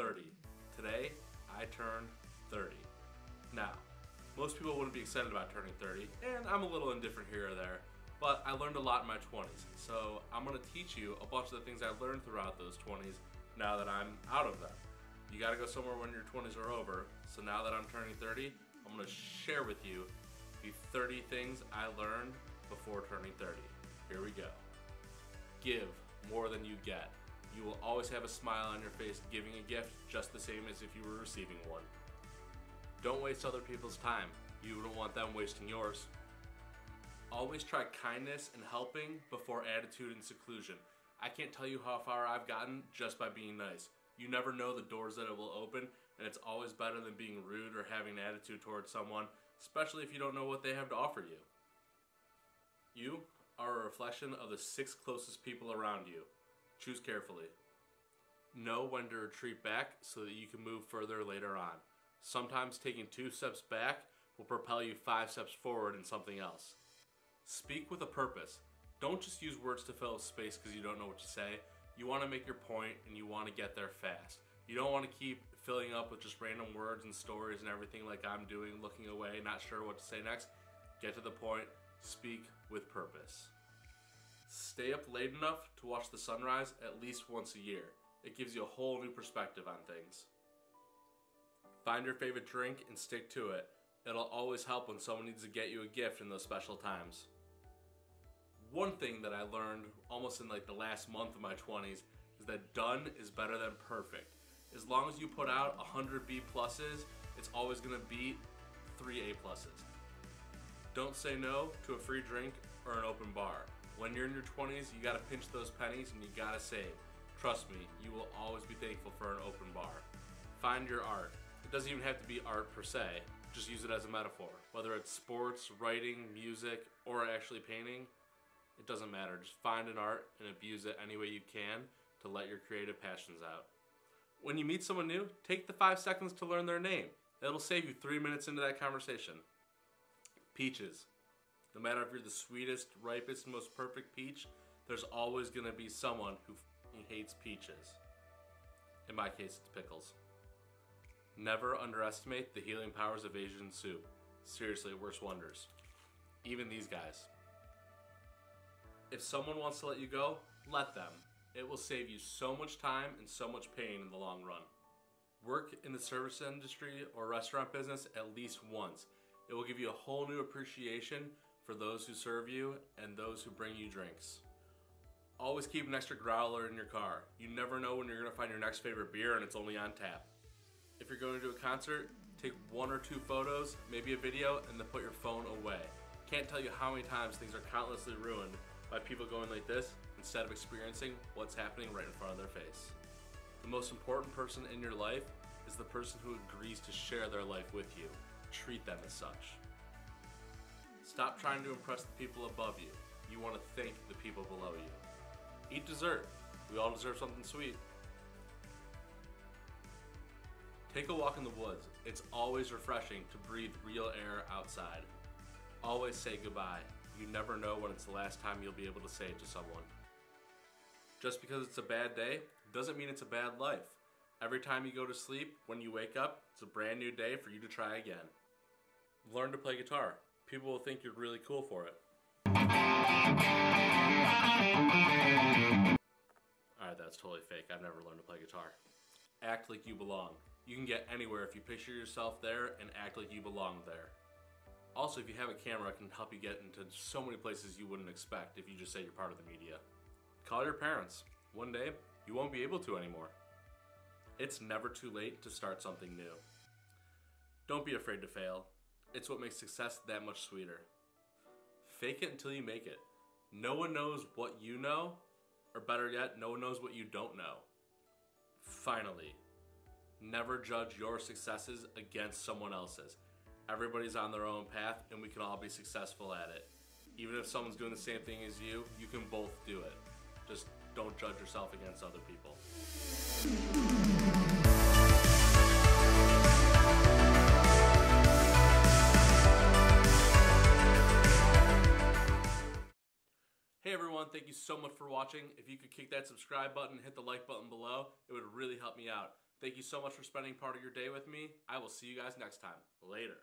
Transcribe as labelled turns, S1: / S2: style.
S1: 30. Today, I turned 30. Now, most people wouldn't be excited about turning 30, and I'm a little indifferent here or there, but I learned a lot in my 20s, so I'm gonna teach you a bunch of the things I learned throughout those 20s now that I'm out of them. You gotta go somewhere when your 20s are over, so now that I'm turning 30, I'm gonna share with you the 30 things I learned before turning 30. Here we go. Give more than you get. You will always have a smile on your face giving a gift just the same as if you were receiving one. Don't waste other people's time. You don't want them wasting yours. Always try kindness and helping before attitude and seclusion. I can't tell you how far I've gotten just by being nice. You never know the doors that it will open, and it's always better than being rude or having an attitude towards someone, especially if you don't know what they have to offer you. You are a reflection of the six closest people around you. Choose carefully. Know when to retreat back so that you can move further later on. Sometimes taking two steps back will propel you five steps forward in something else. Speak with a purpose. Don't just use words to fill a space because you don't know what to say. You want to make your point and you want to get there fast. You don't want to keep filling up with just random words and stories and everything like I'm doing, looking away, not sure what to say next. Get to the point, speak with purpose. Stay up late enough to watch the sunrise at least once a year. It gives you a whole new perspective on things. Find your favorite drink and stick to it. It'll always help when someone needs to get you a gift in those special times. One thing that I learned almost in like the last month of my 20s is that done is better than perfect. As long as you put out 100 B pluses, it's always gonna beat 3 A pluses. Don't say no to a free drink or an open bar. When you're in your 20s, you gotta pinch those pennies and you gotta save. Trust me, you will always be thankful for an open bar. Find your art. It doesn't even have to be art per se, just use it as a metaphor. Whether it's sports, writing, music, or actually painting, it doesn't matter. Just find an art and abuse it any way you can to let your creative passions out. When you meet someone new, take the five seconds to learn their name. It'll save you three minutes into that conversation. Peaches. No matter if you're the sweetest, ripest, most perfect peach, there's always gonna be someone who hates peaches. In my case, it's pickles. Never underestimate the healing powers of Asian soup. Seriously, it works wonders. Even these guys. If someone wants to let you go, let them. It will save you so much time and so much pain in the long run. Work in the service industry or restaurant business at least once. It will give you a whole new appreciation for those who serve you and those who bring you drinks. Always keep an extra growler in your car. You never know when you're gonna find your next favorite beer and it's only on tap. If you're going to a concert, take one or two photos, maybe a video, and then put your phone away. Can't tell you how many times things are countlessly ruined by people going like this instead of experiencing what's happening right in front of their face. The most important person in your life is the person who agrees to share their life with you. Treat them as such. Stop trying to impress the people above you. You want to thank the people below you. Eat dessert. We all deserve something sweet. Take a walk in the woods. It's always refreshing to breathe real air outside. Always say goodbye. You never know when it's the last time you'll be able to say it to someone. Just because it's a bad day doesn't mean it's a bad life. Every time you go to sleep, when you wake up, it's a brand new day for you to try again. Learn to play guitar. People will think you're really cool for it. Alright, that's totally fake. I've never learned to play guitar. Act like you belong. You can get anywhere if you picture yourself there and act like you belong there. Also, if you have a camera, it can help you get into so many places you wouldn't expect if you just say you're part of the media. Call your parents. One day, you won't be able to anymore. It's never too late to start something new. Don't be afraid to fail. It's what makes success that much sweeter. Fake it until you make it. No one knows what you know, or better yet, no one knows what you don't know. Finally, never judge your successes against someone else's. Everybody's on their own path and we can all be successful at it. Even if someone's doing the same thing as you, you can both do it. Just don't judge yourself against other people. Hey everyone, thank you so much for watching. If you could kick that subscribe button, hit the like button below, it would really help me out. Thank you so much for spending part of your day with me. I will see you guys next time. Later.